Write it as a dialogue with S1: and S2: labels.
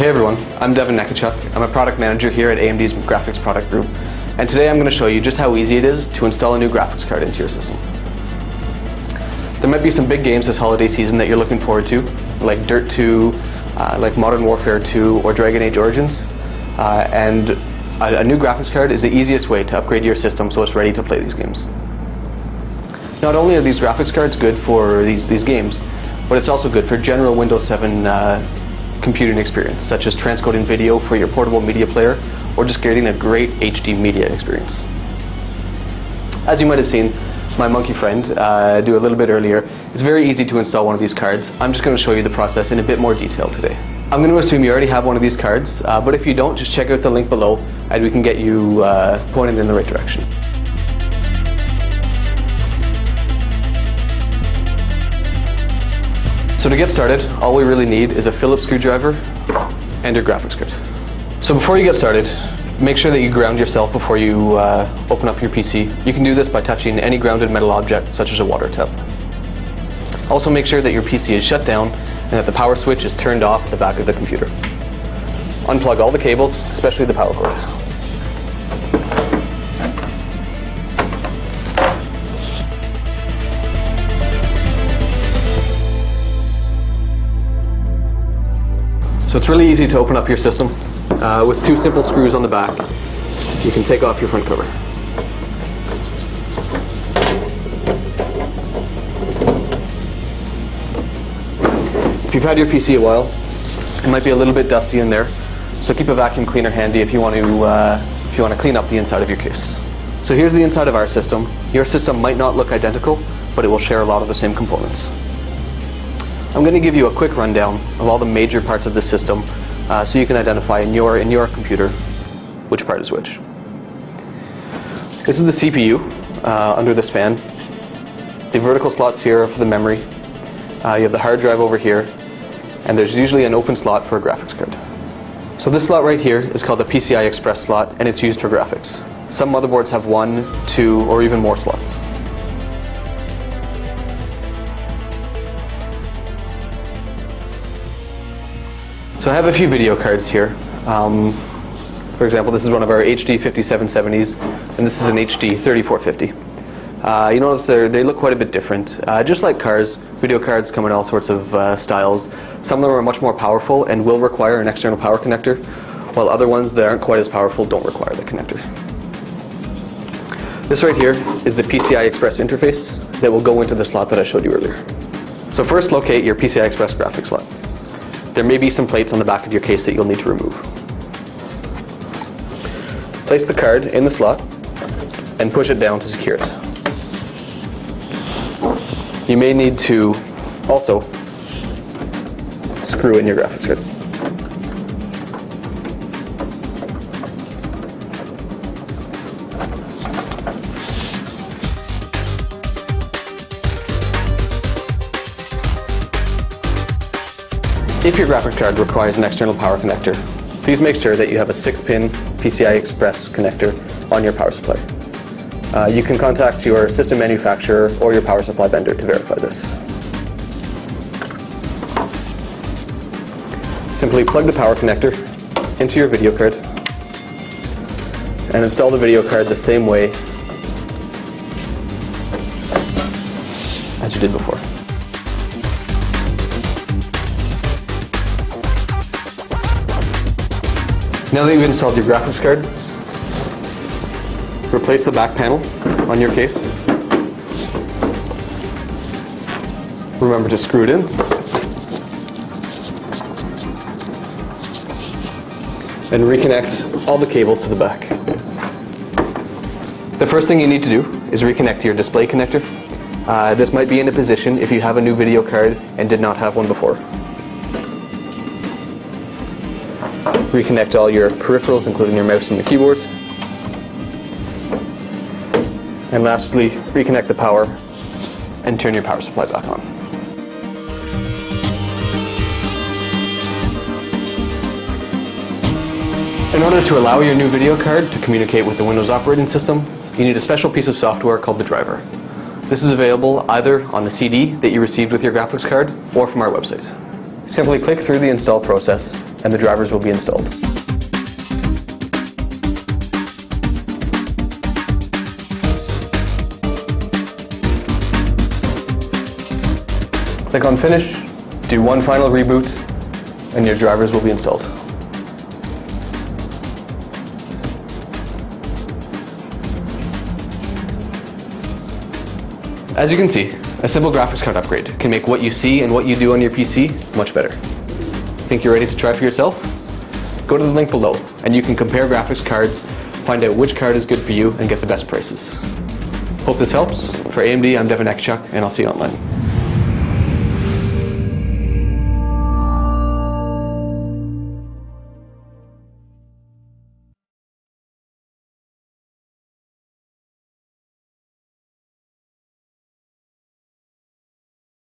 S1: Hey everyone, I'm Devon Nekechuk. I'm a product manager here at AMD's Graphics Product Group, and today I'm going to show you just how easy it is to install a new graphics card into your system. There might be some big games this holiday season that you're looking forward to, like Dirt 2, uh, like Modern Warfare 2, or Dragon Age Origins, uh, and a, a new graphics card is the easiest way to upgrade your system so it's ready to play these games. Not only are these graphics cards good for these, these games, but it's also good for general Windows 7 uh, computing experience, such as transcoding video for your portable media player, or just getting a great HD media experience. As you might have seen, my monkey friend uh, do a little bit earlier, it's very easy to install one of these cards. I'm just going to show you the process in a bit more detail today. I'm going to assume you already have one of these cards, uh, but if you don't, just check out the link below and we can get you uh, pointed in the right direction. So to get started, all we really need is a Phillips screwdriver and your graphics card. So before you get started, make sure that you ground yourself before you uh, open up your PC. You can do this by touching any grounded metal object, such as a water tap. Also make sure that your PC is shut down and that the power switch is turned off at the back of the computer. Unplug all the cables, especially the power cord. So it's really easy to open up your system. Uh, with two simple screws on the back, you can take off your front cover. If you've had your PC a while, it might be a little bit dusty in there, so keep a vacuum cleaner handy if you want to uh, if you want to clean up the inside of your case. So here's the inside of our system. Your system might not look identical, but it will share a lot of the same components. I'm going to give you a quick rundown of all the major parts of the system uh, so you can identify in your, in your computer which part is which. This is the CPU uh, under this fan. The vertical slots here are for the memory. Uh, you have the hard drive over here, and there's usually an open slot for a graphics card. So this slot right here is called the PCI Express slot, and it's used for graphics. Some motherboards have one, two, or even more slots. So I have a few video cards here. Um, for example, this is one of our HD 5770s, and this is an HD 3450. Uh, you notice they look quite a bit different. Uh, just like cars, video cards come in all sorts of uh, styles. Some of them are much more powerful and will require an external power connector, while other ones that aren't quite as powerful don't require the connector. This right here is the PCI Express interface that will go into the slot that I showed you earlier. So first locate your PCI Express graphics slot. There may be some plates on the back of your case that you'll need to remove. Place the card in the slot and push it down to secure it. You may need to also screw in your graphics card. If your graphics card requires an external power connector, please make sure that you have a 6-pin PCI Express connector on your power supply. Uh, you can contact your system manufacturer or your power supply vendor to verify this. Simply plug the power connector into your video card and install the video card the same way as you did before. Now that you've installed your graphics card, replace the back panel on your case. Remember to screw it in. And reconnect all the cables to the back. The first thing you need to do is reconnect your display connector. Uh, this might be in a position if you have a new video card and did not have one before. Reconnect all your peripherals, including your mouse and the keyboard. And lastly, reconnect the power and turn your power supply back on. In order to allow your new video card to communicate with the Windows operating system, you need a special piece of software called the driver. This is available either on the CD that you received with your graphics card or from our website. Simply click through the install process and the drivers will be installed. Click on finish, do one final reboot, and your drivers will be installed. As you can see, a simple graphics card upgrade can make what you see and what you do on your PC much better. Think you're ready to try for yourself? Go to the link below and you can compare graphics cards, find out which card is good for you and get the best prices. Hope this helps. For AMD, I'm Devon Nekechuk and I'll see you online.